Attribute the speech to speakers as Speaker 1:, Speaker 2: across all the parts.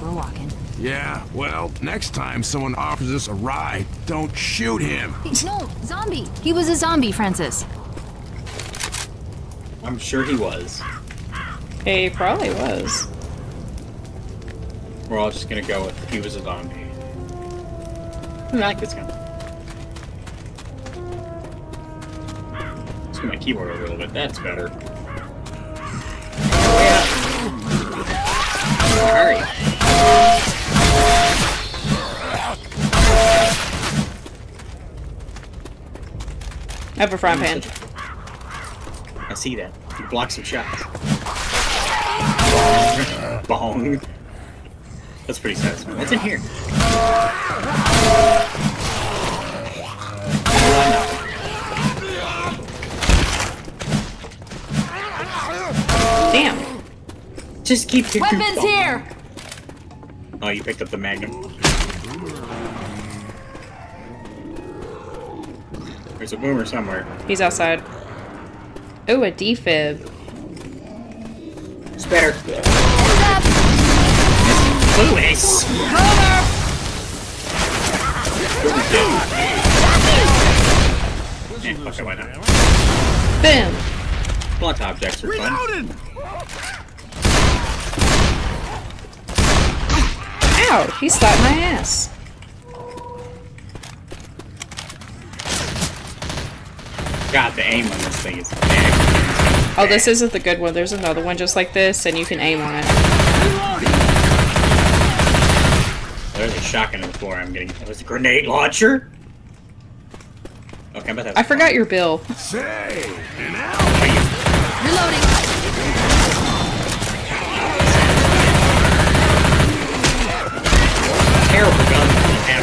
Speaker 1: guess we're walking.
Speaker 2: Yeah, well, next time someone offers us a ride, don't shoot him.
Speaker 1: No, zombie. He was a zombie, Francis.
Speaker 3: I'm sure he was.
Speaker 4: He probably was.
Speaker 3: We're all just gonna go with he was a zombie. I like this gun. Let's get my keyboard over a little bit. That's better. Oh, Hurry.
Speaker 4: I have a frying pan.
Speaker 3: I see that. You block some shots. Bong. That's pretty satisfying. What's in here?
Speaker 4: Damn.
Speaker 3: Just keep picking
Speaker 1: Weapons here!
Speaker 3: Oh, you picked up the magnum. There's a boomer somewhere.
Speaker 4: He's outside. Oh, a defib.
Speaker 3: It's better. Louis! Eh, fuck it, why not?
Speaker 4: Boom.
Speaker 3: Blunt objects are fun.
Speaker 2: Reloading!
Speaker 4: Ow, he slapped my ass.
Speaker 3: God, the aim on this thing is bad.
Speaker 4: Oh, this isn't the good one. There's another one just like this, and you can aim on it.
Speaker 3: There's a shotgun on the floor. I'm getting. That was a grenade launcher. Okay, I'm about to.
Speaker 4: I forgot your bill.
Speaker 2: Say, out!
Speaker 1: Reloading.
Speaker 3: terrible gun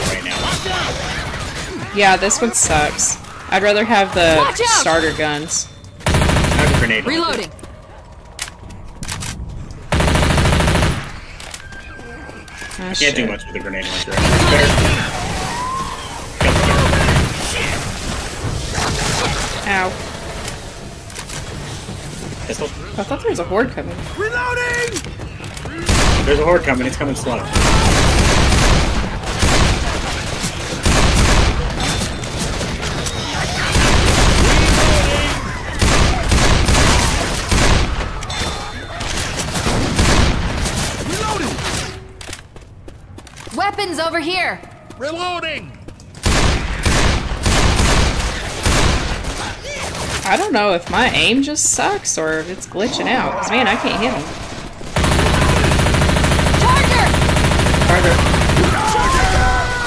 Speaker 3: right now.
Speaker 4: Yeah, this one sucks. I'd rather have the starter guns.
Speaker 3: I have a grenade launcher.
Speaker 1: Reloading.
Speaker 4: Ah,
Speaker 3: Can't do much with a grenade launcher. Better. Kill the gun.
Speaker 4: Ow.
Speaker 3: Pistol.
Speaker 4: I thought there was a horde coming.
Speaker 2: Reloading!
Speaker 3: There's a horde coming. It's coming slow.
Speaker 1: Weapons over here.
Speaker 2: Reloading!
Speaker 4: I don't know if my aim just sucks or if it's glitching out. 'Cause, man, I can't hit him.
Speaker 1: Charger!
Speaker 3: Carter,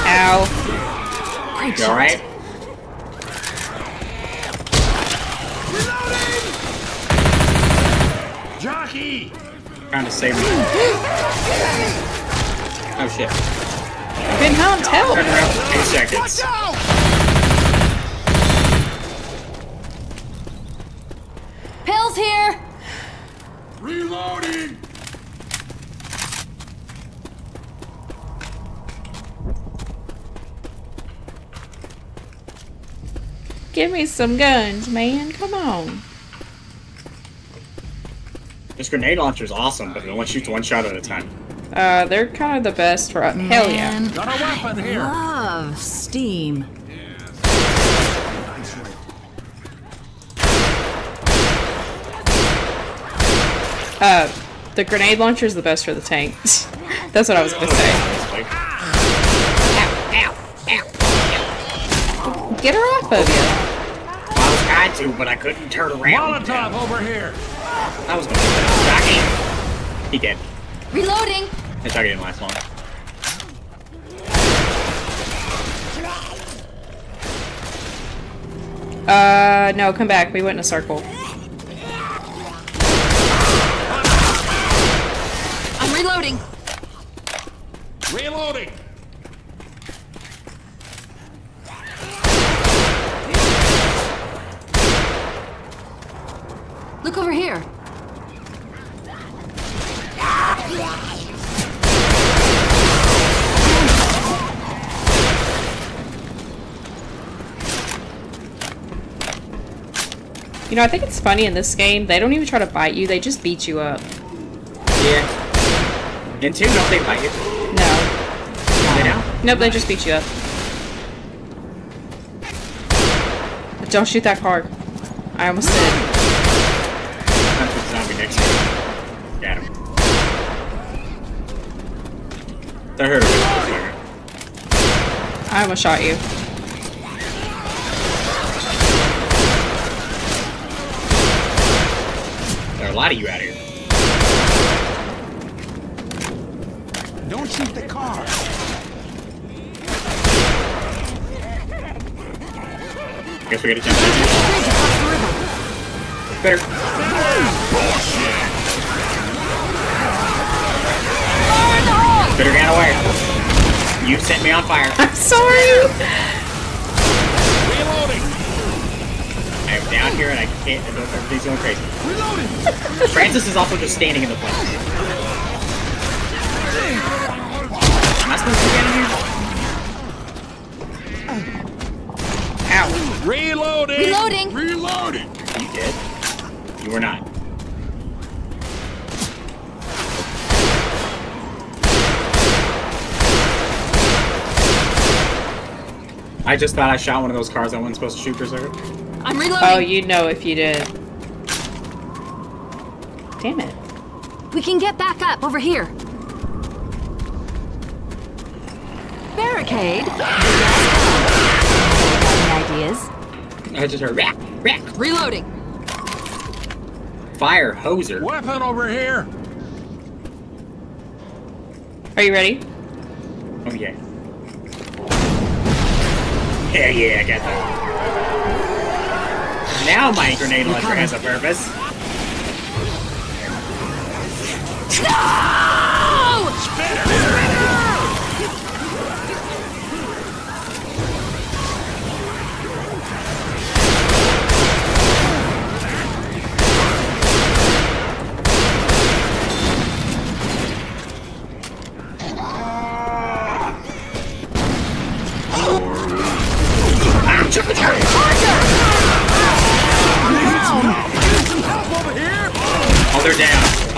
Speaker 4: Ow.
Speaker 1: Great
Speaker 3: you
Speaker 1: shot.
Speaker 3: alright?
Speaker 2: Jockey!
Speaker 3: Trying to save me. Oh shit.
Speaker 4: Pinhound, help!
Speaker 3: Turn around for two seconds.
Speaker 1: Pills here.
Speaker 2: Reloading!
Speaker 4: Give me some guns, man. Come on.
Speaker 3: This grenade launcher is awesome, but it only shoots one shot at a time.
Speaker 4: Uh, they're kind of the best for. Hell yeah.
Speaker 1: Man,
Speaker 2: Got a weapon here!
Speaker 1: Love steam.
Speaker 4: Uh, the grenade launcher is the best for the tank. That's what I was gonna say.
Speaker 3: Like,
Speaker 4: Get her off of you.
Speaker 3: I was trying to, but I couldn't turn around.
Speaker 2: Molotov over here!
Speaker 3: I was going to Jockey. He did.
Speaker 1: Reloading.
Speaker 3: That jockey didn't last long.
Speaker 4: Uh, no, come back. We went in a circle.
Speaker 1: I'm reloading.
Speaker 2: Reloading!
Speaker 1: Look over here.
Speaker 4: You know, I think it's funny in this game. They don't even try to bite you. They just beat you up.
Speaker 3: Yeah. In two, don't they bite you?
Speaker 4: No.
Speaker 3: They?
Speaker 4: Nope, they just beat you up. Don't shoot that car. I almost did.
Speaker 3: That's the zombie next to you. Got him. I heard him.
Speaker 4: I almost shot you.
Speaker 3: There are a lot of you out here.
Speaker 2: Don't shoot the car.
Speaker 3: Guess we gotta jump in.
Speaker 1: Bridge across the river.
Speaker 3: Better,
Speaker 1: the hole!
Speaker 3: better get away. You set me on fire.
Speaker 4: I'm sorry!
Speaker 3: Down here and I can't. and Everything's going crazy.
Speaker 2: Reloading.
Speaker 3: Francis is also just standing in the plane. Am I supposed to get in here?
Speaker 4: Ow.
Speaker 2: Reloading.
Speaker 1: Reloading.
Speaker 2: Reloading.
Speaker 3: You did. You were not. I just thought I shot one of those cars I wasn't supposed to shoot for a second.
Speaker 1: I'm reloading.
Speaker 4: Oh, you'd know if you did. Damn it.
Speaker 1: We can get back up over here. Barricade? Any ideas?
Speaker 3: I just heard rack, rack,
Speaker 1: Reloading.
Speaker 3: fire, hoser.
Speaker 2: Weapon over here.
Speaker 4: Are you ready?
Speaker 3: Oh yeah. Yeah, yeah, I got that. Now my grenade launcher has a purpose.
Speaker 1: No!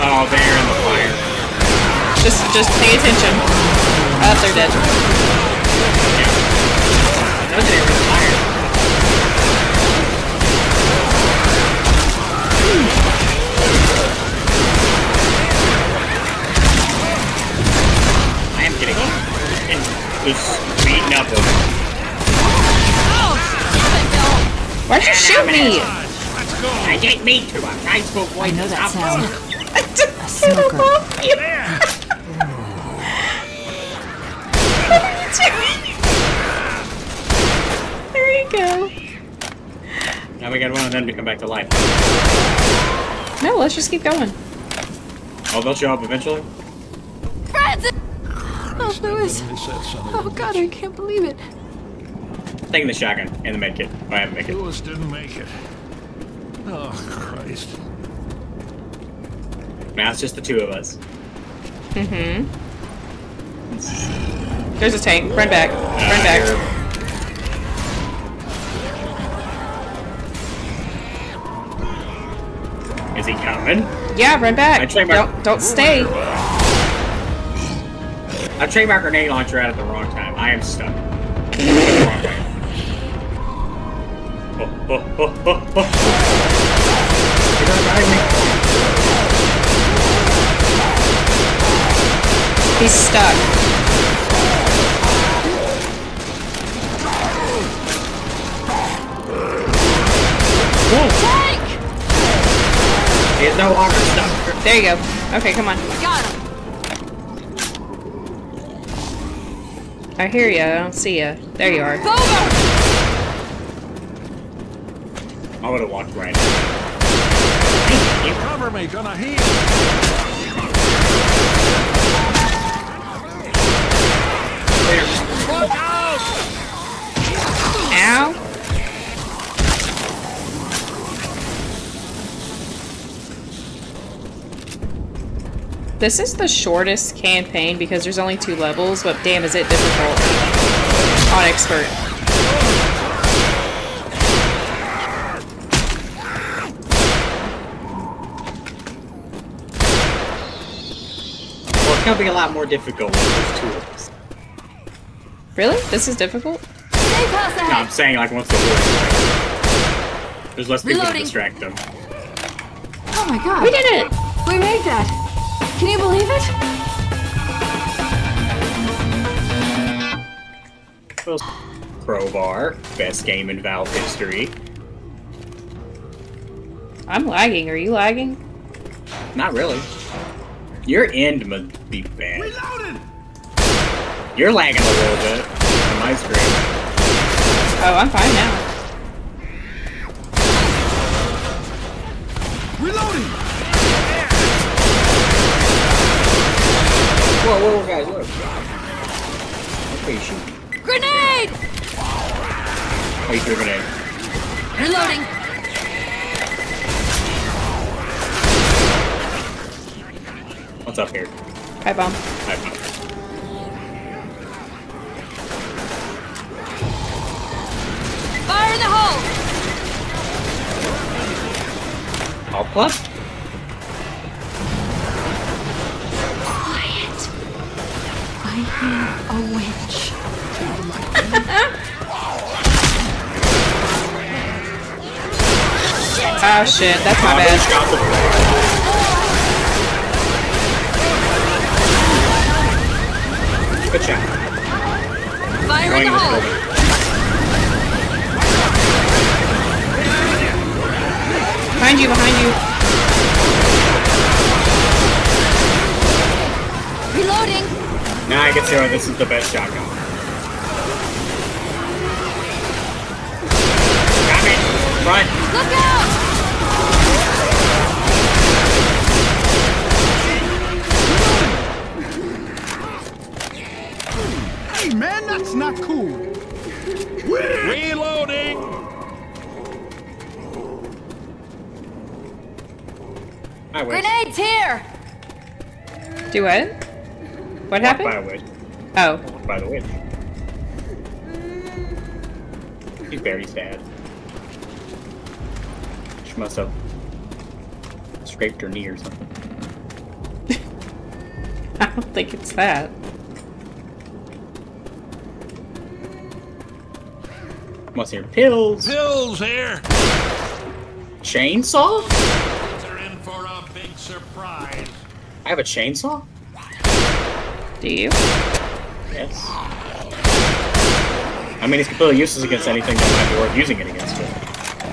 Speaker 3: Oh, they're in the fire.
Speaker 4: Just just pay attention. Oh, they're dead.
Speaker 3: Yeah. Those are in the fire. I am getting and just beaten up with
Speaker 1: stop it, Bill!
Speaker 4: Why'd you shoot me?
Speaker 3: I didn't mean to. I'm trying to avoid
Speaker 1: I know that
Speaker 3: stop.
Speaker 1: sound.
Speaker 4: I didn't
Speaker 1: A smoker.
Speaker 2: There.
Speaker 4: There you go.
Speaker 3: Now we got one of them to come back to life.
Speaker 4: No, let's just keep going.
Speaker 3: Oh, they'll show up eventually.
Speaker 1: Francis! Oh, Louis. Oh, God, I can't believe it.
Speaker 3: Taking the shotgun and the med kit. Oh, I have a med kit.
Speaker 2: Louis didn't make it. Oh Christ.
Speaker 3: Now it's just the two of us.
Speaker 4: Mm-hmm. There's a tank. Run back. Run back.
Speaker 3: Is he coming?
Speaker 4: Yeah, run back. Don't don't stay.
Speaker 3: I trained my grenade launcher out at the wrong time. I am stuck. wrong way. Oh, oh, oh, oh, oh. Get on behind me.
Speaker 4: He's stuck.
Speaker 1: Tank!
Speaker 3: He is no longer stuck.
Speaker 4: There you go. Okay, come on.
Speaker 1: Got him.
Speaker 4: I hear ya. I don't see ya. There you are.
Speaker 1: Over!
Speaker 3: I would have walked right.
Speaker 2: You Cover me, gonna heal.
Speaker 4: This is the shortest campaign because there's only two levels, but damn is it difficult on expert.
Speaker 3: Look It's gonna be a lot more difficult with there's two of us.
Speaker 4: Really? This is difficult?
Speaker 3: No, I'm saying like once the horse There's less people to distract them.
Speaker 1: Oh my god.
Speaker 4: We did it!
Speaker 1: We made that. Can you believe it?
Speaker 3: Well, Crowbar, best game in Valve history.
Speaker 4: I'm lagging. Are you lagging?
Speaker 3: Not really. Your end must be bad.
Speaker 2: Reloading!
Speaker 3: You're lagging a little bit on my screen.
Speaker 4: Oh, I'm fine now.
Speaker 3: Whoa, whoa, whoa, guys, look. Okay, shoot.
Speaker 1: Grenade!
Speaker 3: Oh, you threw a grenade.
Speaker 1: Reloading.
Speaker 3: What's up here?
Speaker 4: Hi, bomb.
Speaker 3: I don't.
Speaker 1: Fire in the hole!
Speaker 3: All plus?
Speaker 4: Oh shit, that's my bad.
Speaker 3: Good shot.
Speaker 1: Fire in
Speaker 3: Going
Speaker 1: the hole!
Speaker 4: Behind you, behind you.
Speaker 1: Reloading!
Speaker 3: Now I can see why this is the best shotgun. Got me! Run!
Speaker 1: Look out!
Speaker 2: That's not cool. Reloading!
Speaker 3: I.
Speaker 1: Grenades here!
Speaker 4: Do what? What
Speaker 3: Walk by a
Speaker 4: happened?
Speaker 3: witch.
Speaker 4: Oh.
Speaker 3: Walk by the witch. She's very sad. She must have scraped her knee or something.
Speaker 4: I don't think it's that.
Speaker 3: Must hear pills.
Speaker 2: Pills here.
Speaker 3: Chainsaw?
Speaker 2: They're in for a big surprise.
Speaker 3: I have a chainsaw?
Speaker 4: Do you?
Speaker 3: Yes. I mean, it's completely useless against anything that might be worth using it against. But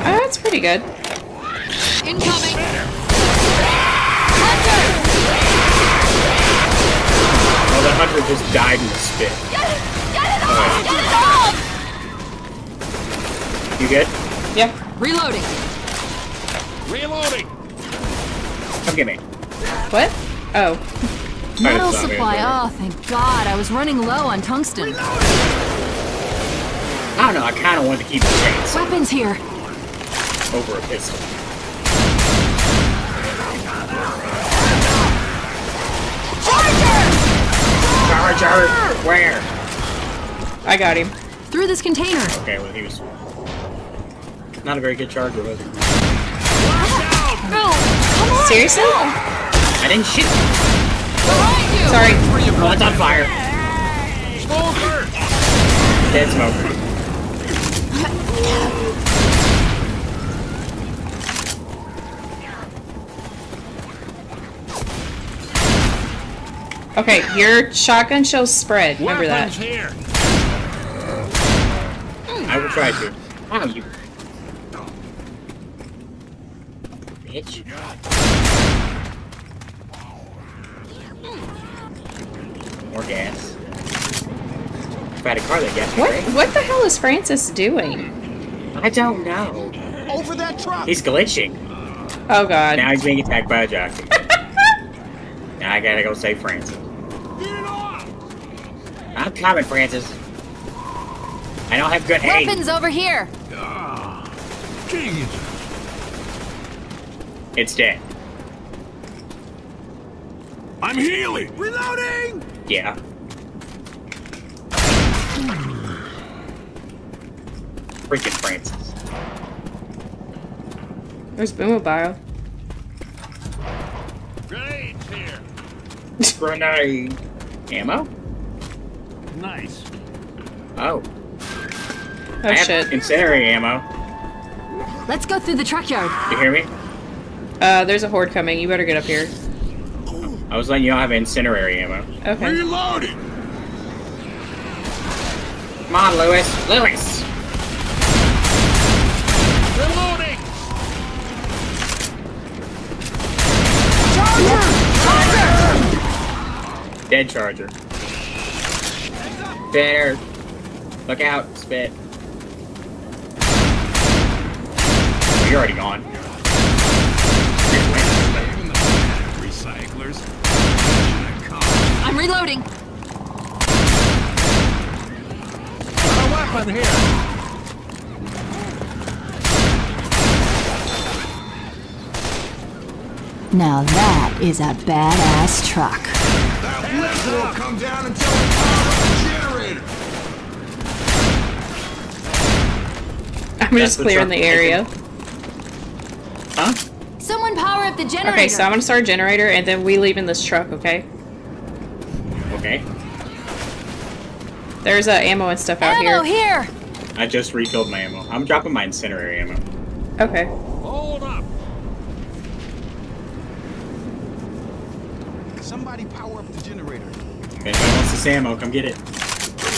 Speaker 4: Oh, that's pretty good.
Speaker 1: Incoming! Hunter!
Speaker 3: well, the hunter just died in the spit.
Speaker 1: Get it! Get it off! Get it off!
Speaker 3: You good?
Speaker 4: Yeah.
Speaker 1: Reloading.
Speaker 2: Reloading!
Speaker 3: Come get me.
Speaker 4: What? Oh.
Speaker 1: Metal
Speaker 3: it's
Speaker 1: supply.
Speaker 3: it's
Speaker 1: Oh, thank God. I was running low on tungsten.
Speaker 3: I don't know. I kind of wanted to keep the chainsaw
Speaker 1: Weapons here.
Speaker 3: over a pistol.
Speaker 1: Charger!
Speaker 3: Charger! Where?
Speaker 4: I got him.
Speaker 1: Through this container.
Speaker 3: Okay, well, he was not a very good charger, was he?
Speaker 1: No! Come on!
Speaker 4: Seriously?
Speaker 3: I didn't shoot.
Speaker 1: Behind you!
Speaker 4: Sorry.
Speaker 3: Oh, it's on fire.
Speaker 2: Smoker!
Speaker 3: Dead smoker.
Speaker 4: Okay, your shotgun shells spread. Remember
Speaker 2: Weapons
Speaker 4: that.
Speaker 2: here.
Speaker 3: I will try to. Wow, you. Bitch. More gas. If I had a car that gas
Speaker 4: What?
Speaker 3: great.
Speaker 4: What the hell is Francis doing?
Speaker 3: I don't know.
Speaker 2: Over that truck.
Speaker 3: He's glitching.
Speaker 4: Oh god.
Speaker 3: Now he's being attacked by a jockey. now I gotta go save Francis.
Speaker 2: Get it off!
Speaker 3: I'm coming, Francis. I don't have good aim.
Speaker 1: Weapons over here.
Speaker 2: Ah, Jesus.
Speaker 3: It's dead.
Speaker 2: I'm healing. Reloading!
Speaker 3: Yeah. Freaking Francis.
Speaker 4: There's Boomobile.
Speaker 2: Grenades here.
Speaker 3: Grenade. Ammo?
Speaker 2: Nice.
Speaker 3: Oh.
Speaker 4: Oh
Speaker 3: I have
Speaker 4: shit.
Speaker 3: incendiary ammo.
Speaker 1: Let's go through the truck yard.
Speaker 3: You hear me?
Speaker 4: Uh, there's a horde coming. You better get up here.
Speaker 3: I was letting you all have incendiary ammo.
Speaker 4: Okay.
Speaker 2: Reloading.
Speaker 3: Come on, Louis. Louis!
Speaker 2: Reloading.
Speaker 3: Dead charger. There. Look out, spit. Oh, you're already gone.
Speaker 2: Even the bad recyclers.
Speaker 1: I'm reloading.
Speaker 2: Got a weapon here.
Speaker 1: Now that is a badass truck.
Speaker 2: That lift won't come down until we power the generator.
Speaker 4: I'm just clearing
Speaker 3: truck
Speaker 4: the area.
Speaker 3: Huh?
Speaker 1: Someone power up the generator.
Speaker 4: Okay, so I'm gonna start a generator and then we leave in this truck, okay?
Speaker 3: Okay.
Speaker 4: There's uh, ammo and stuff out
Speaker 1: Ammo
Speaker 4: here.
Speaker 1: here.
Speaker 3: I just refilled my ammo. I'm dropping my incendiary ammo.
Speaker 4: Okay.
Speaker 2: Hold up. Somebody power up the generator.
Speaker 3: If anyone wants this ammo, come get it.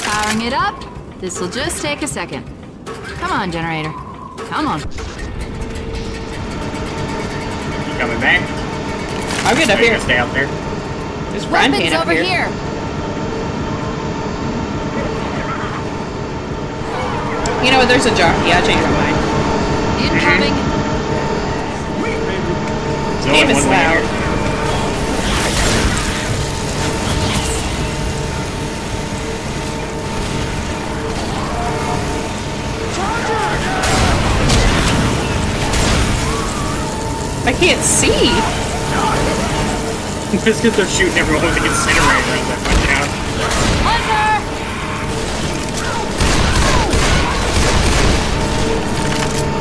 Speaker 1: Powering it up. This'll just take a second. Come on, generator. Come on.
Speaker 3: You coming back?
Speaker 4: I'm get up
Speaker 3: Or
Speaker 4: here.
Speaker 3: gonna stay out there?
Speaker 4: There's Ryan
Speaker 1: Weapons
Speaker 4: Pan up
Speaker 1: over
Speaker 4: here.
Speaker 1: here.
Speaker 4: You know what? There's a jockey. I changed my mind. Mhm.
Speaker 1: Incoming.
Speaker 3: There's
Speaker 4: Game
Speaker 3: only
Speaker 4: is
Speaker 3: one way
Speaker 4: loud. Can't see.
Speaker 3: Just because they're shooting everyone with the incinerator as they're.
Speaker 1: Hunter!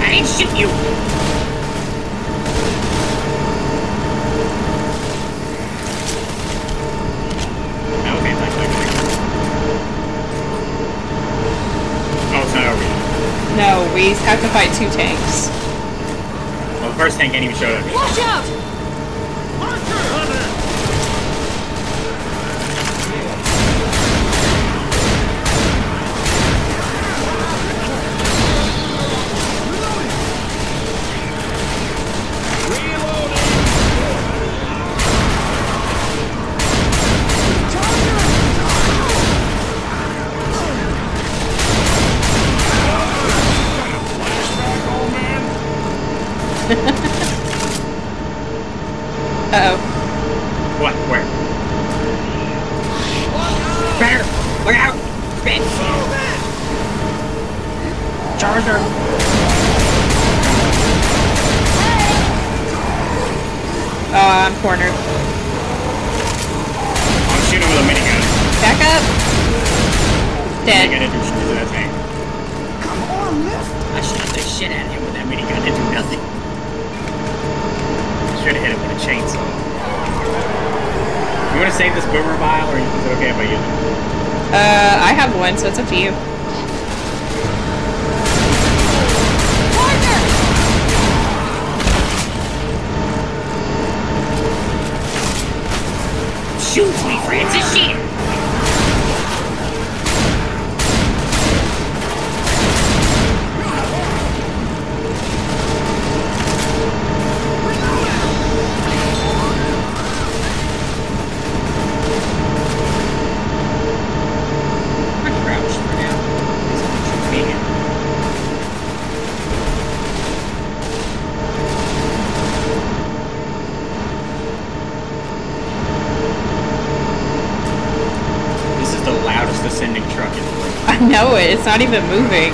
Speaker 3: I didn't shoot you! That was anti-climatic. Oh, it's not over yet.
Speaker 4: No, we have to fight two tanks.
Speaker 3: Well, first tank ain't even showed up.
Speaker 1: Watch out!
Speaker 3: Charger!
Speaker 4: Oh, I'm cornered.
Speaker 3: I'm shooting with a minigun.
Speaker 4: Back up.
Speaker 3: I
Speaker 4: Dead.
Speaker 3: gotta do shit to that tank. Come on, lift! I shot the shit out of him with that minigun. It do nothing. Should have hit him with a chainsaw. You wanna save this boomer bile, or is it okay if I use it?
Speaker 4: Uh, I have one, so it's up to you.
Speaker 3: Francis! Shit!
Speaker 4: It's not even moving.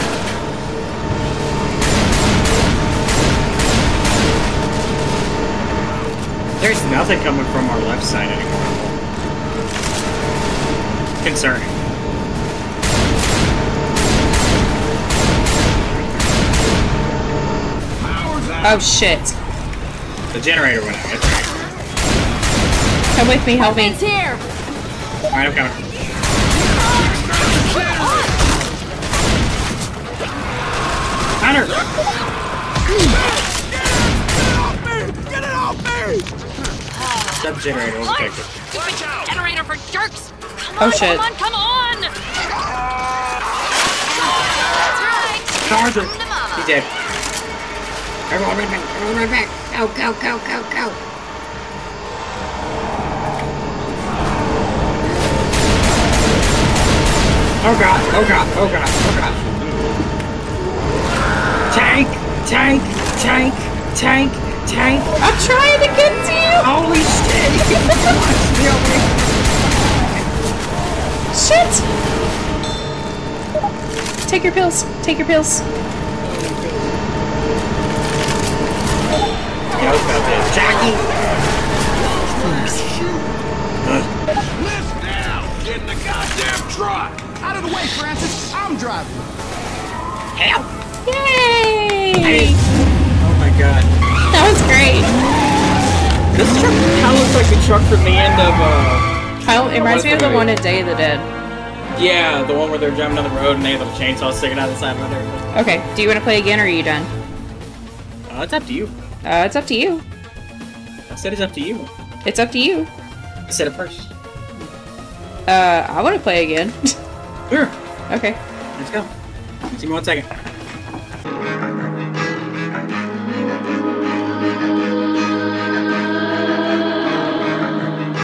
Speaker 3: There's nothing coming from our left side anymore. Concerning.
Speaker 4: Oh shit.
Speaker 3: The generator went out. Right.
Speaker 4: Come with me, help me.
Speaker 1: It's here!
Speaker 3: Alright, I'm coming. Hunter!
Speaker 2: Get it off me!
Speaker 3: Sub generator was detected.
Speaker 1: Stupid generator for jerks! Come
Speaker 4: Oh,
Speaker 1: on,
Speaker 4: shit.
Speaker 1: come on, come on! That's right!
Speaker 3: Charger!
Speaker 1: Come.
Speaker 3: He's dead. Everyone run back! Everyone run back! Go, go, go, go, go! Oh god, oh god, oh god, oh god. Tank! Tank! Tank! Tank! Tank!
Speaker 4: I'm trying to get to you!
Speaker 3: Holy shit!
Speaker 4: Shit! Take your pills. Take your pills.
Speaker 3: Yeah, I was about this. Jackie!
Speaker 2: Lift now! Get in the goddamn truck!
Speaker 5: Out of the way, Francis. I'm driving.
Speaker 3: Help!
Speaker 4: Yay!
Speaker 3: Oh my god.
Speaker 4: That was great.
Speaker 3: This truck kind of looks like the truck from the end of, uh...
Speaker 4: Kyle, it reminds me of the one at Day of the Dead.
Speaker 3: Yeah, the one where they're driving down the road and they have a chainsaw sticking out of the side of it.
Speaker 4: Okay, do you want to play again or are you done?
Speaker 3: Uh, it's up to you.
Speaker 4: Uh, it's up to you.
Speaker 3: I said it's up to you.
Speaker 4: It's up to you.
Speaker 3: I said it first.
Speaker 4: Uh, I want to play again.
Speaker 3: Sure.
Speaker 4: okay.
Speaker 3: Let's go. See me one second. Thank you.